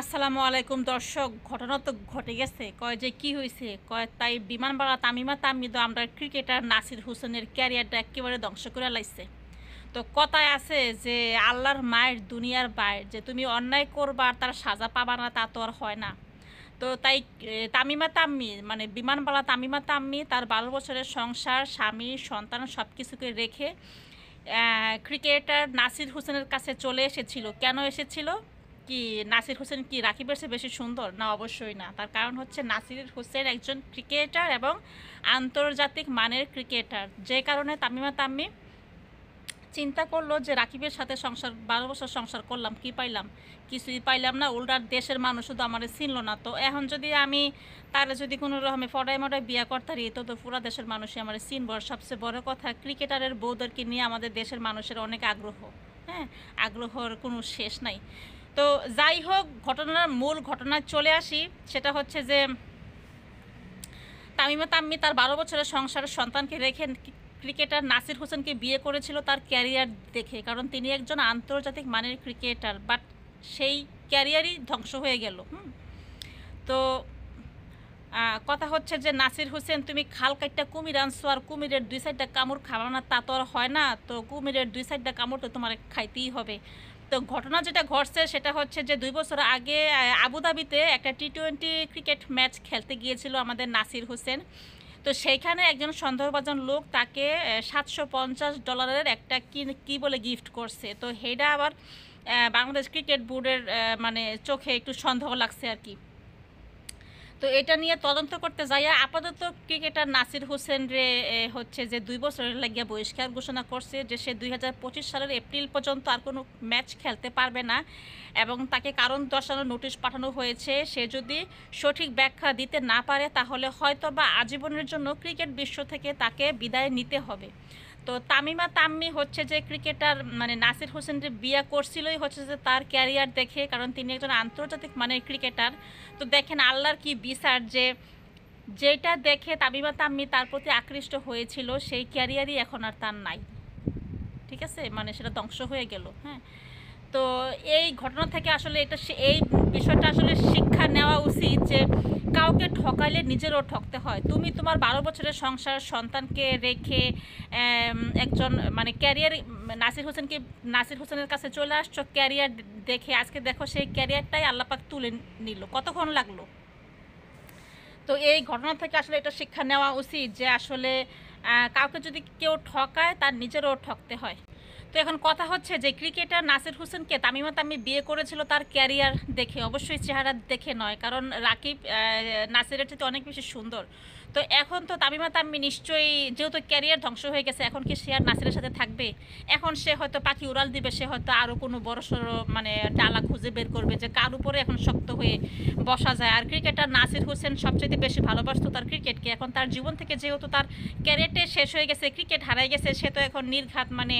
আসসালামু আলাইকুম দর্শক, ঘটনা তো ঘটে গেছে। কয় যে কি হয়েছে কয় তাই বিমানবালা তামিমা তামিদ আমরা ক্রিকেটার নাসির হোসেনের ক্যারিয়ারটা একেবারে ধ্বংস করে লাইছে। তো কথায় আছে যে আল্লাহর মায়ের দুনিয়ার বাইর, যে তুমি অন্যায় করবা আর তার সাজা পাবা না, তা তো আর হয় না। তো তাই তামিমা তাম্মি মানে বিমানবালা তামিমা তাম্মি তার বারো বছরের সংসার, স্বামী, সন্তান সব কিছুকে রেখে ক্রিকেটার নাসির হোসেনের কাছে চলে এসেছিল। কেন এসেছিল? কি নাসির হোসেন কি রাকিবের চেয়ে বেশি সুন্দর? না, অবশ্যই না। তার কারণ হচ্ছে নাসির হোসেন একজন ক্রিকেটার এবং আন্তর্জাতিক মানের ক্রিকেটার। যে কারণে তামিমা তাম্মি চিন্তা করল যে রাকিবের সাথে সংসার, বারো বছর সংসার করলাম, কি পাইলাম? কিছুই পাইলাম না। উল্টার দেশের মানুষ শুধু আমার চিনলো না। তো এখন যদি আমি তার যদি কোনো রকমে ফটাই মটাই বিয়া করতারি তো তো পুরা দেশের মানুষই আমার চিনব। সবচেয়ে বড় কথা, ক্রিকেটারের বউদেরকে নিয়ে আমাদের দেশের মানুষের অনেক আগ্রহ। হ্যাঁ আগ্রহর কোনো শেষ নাই। তো যাই হোক, ঘটনার মূল ঘটনায় চলে আসি। সেটা হচ্ছে যে, তামিমা তাম্মি তার বারো বছরের সংসারের সন্তানকে রেখে ক্রিকেটার নাসির হোসেনকে বিয়ে করেছিল তার ক্যারিয়ার দেখে, কারণ তিনি একজন আন্তর্জাতিক মানের ক্রিকেটার, বাট সেই ক্যারিয়ারই ধ্বংস হয়ে গেল তো কথা হচ্ছে যে, নাসির হোসেন, তুমি খাল কাটটা কুমির আনছো আর কুমিরের দুই সাইডটা কামড় খাওয়া না, তা তো আর হয় না। তো কুমিরের দুই সাইডটা কামড় তো তোমার খাইতেই হবে। তো ঘটনা যেটা ঘটছে সেটা হচ্ছে যে দুই বছর আগে আবুধাবিতে একটা টি টোয়েন্টি ক্রিকেট ম্যাচ খেলতে গিয়েছিল আমাদের নাসির হোসেন। তো সেইখানে একজন সন্দেহভাজন লোক তাকে সাতশো পঞ্চাশ ডলারের একটা কি কি বলে গিফট করছে। তো সেটা আবার বাংলাদেশ ক্রিকেট বোর্ডের মানে চোখে একটু সন্দেহ লাগছে আর কি। তো এটা নিয়ে তদন্ত করতে যাইয়া আপাতত ক্রিকেটার নাসির হোসেন রে হচ্ছে যে দুই বছরের লাগিয়া বহিষ্কার ঘোষণা করছে যে সে দুই হাজার পঁচিশ সালের এপ্রিল পর্যন্ত আর কোনো ম্যাচ খেলতে পারবে না এবং তাকে কারণ দর্শানোর নোটিশ পাঠানো হয়েছে। সে যদি সঠিক ব্যাখ্যা দিতে না পারে তাহলে হয়তো বা আজীবনের জন্য ক্রিকেট বিশ্ব থেকে তাকে বিদায় নিতে হবে। তো তামিমা তাম্মি হচ্ছে যে ক্রিকেটার মানে নাসির হোসেন যে বিয়ে করছিলই হচ্ছে যে তার ক্যারিয়ার দেখে, কারণ তিনি একজন আন্তর্জাতিক মানের ক্রিকেটার। তো দেখেন আল্লাহর কি বিচার যে যেটা দেখে তামিমা তাম্মি তার প্রতি আকৃষ্ট হয়েছিল, সেই ক্যারিয়ারই এখন আর তার নাই। ঠিক আছে? মানে সেটা ধ্বংস হয়ে গেল হ্যাঁ? তো এই ঘটনা থেকে আসলে এটা এই বিষয়টা আসলে শিক্ষা ঠকাইলে নিজেরও ঠকতে হয়। তুমি তোমার বারো বছরের সংসার, সন্তানকে রেখে একজন মানে ক্যারিয়ার, নাসির হোসেনকে, নাসির হোসেনের কাছে চলে আসছো, ক্যারিয়ার দেখে আজকে দেখো সেই ক্যারিয়ারটাই আল্লাপাক তুলে নিল। কতক্ষণ লাগল? তো এই ঘটনা থেকে আসলে এটা শিক্ষা নেওয়া উচিত যে আসলে কাউকে যদি কেউ ঠকায় তার নিজেরও ঠকতে হয়। তো এখন কথা হচ্ছে যে ক্রিকেটার নাসির হোসেনকে তামিমা তামি বিয়ে করেছিল তার ক্যারিয়ার দেখে, অবশ্যই চেহারা দেখে নয়, কারণ রাকিব নাসিরের চেয়ে অনেক বেশি সুন্দর। তো এখন তো তামিমা তাম্মি নিশ্চয়ই যেহেতু ক্যারিয়ার ধ্বংস হয়ে গেছে, এখন কি সে আর নাসিরের সাথে থাকবে? এখন সে হয়তো পাখি উড়াল দিবে, সে হয়তো আরও কোনো বড়সড় মানে ডালা খুঁজে বের করবে যে কার উপরে এখন শক্ত হয়ে বসা যায়। আর ক্রিকেটার নাসির হোসেন সবচেয়ে বেশি ভালোবাসতো তার ক্রিকেটকে এখন তার জীবন থেকে যেহেতু তার ক্যারিয়ারটাই শেষ হয়ে গেছে ক্রিকেট হারাই গেছে, সে তো এখন নির্ঘাত মানে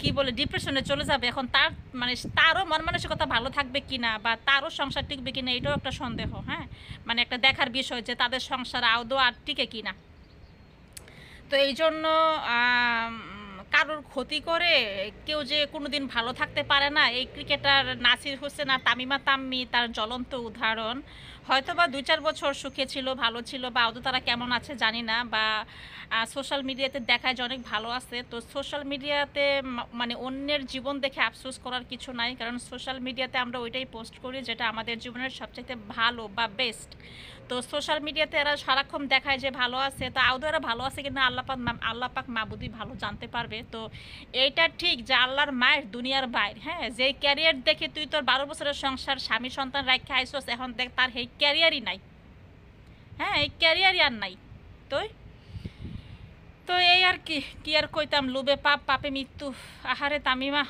কি বলে ডিপ্রেশনে চলে যাবে। এখন তার মানে তারও মন মানসিকতা ভালো থাকবে কিনা বা তারও সংসার টিকবে কিনা, এটাও একটা সন্দেহ হ্যাঁ? মানে একটা দেখার বিষয় যে তাদের সংসার আদৌ আর টিকে কিনা। তো এই জন্য ক্ষতি করে, কেউ যে কোনোদিন ভালো থাকতে পারে না। এই ক্রিকেটার নাসির হোসেন আর তামিমা তাম্মি, তার জ্বলন্ত উদাহরণ। হয়তো বা দুই চার বছর সুখে ছিল, ভালো ছিল বা আদৌ তারা কেমন আছে জানি না বা সোশ্যাল মিডিয়াতে দেখায় যে অনেক ভালো আছে। তো সোশ্যাল মিডিয়াতে মানে অন্যের জীবন দেখে আফসোস করার কিছু নাই। কারণ সোশ্যাল মিডিয়াতে আমরা ওইটাই পোস্ট করি যেটা আমাদের জীবনের সবচাইতে ভালো বা বেস্ট তো সোশ্যাল মিডিয়াতে এরা সারাক্ষণ দেখায় যে ভালো আছে। তো আদৌ এরা ভালো আছে কিনা আল্লাপাক আল্লাপাক মাবুদি ভালো জানতে পারবে। তো এইটা ঠিক যে আল্লাহর মায়ের দুনিয়ার বাইর হ্যাঁ? যে ক্যারিয়ার দেখে তুই তোর বারো বছরের সংসার স্বামী সন্তান রাখে আইসোস, এখন দেখ তার এই ক্যারিয়ারই নাই। হ্যাঁ এই ক্যারিয়ারই আর নাই। তো তো এই আর কি কি আর কইতাম লুবে পাপ, পাপে মৃত্যু। আহারে তামিমা।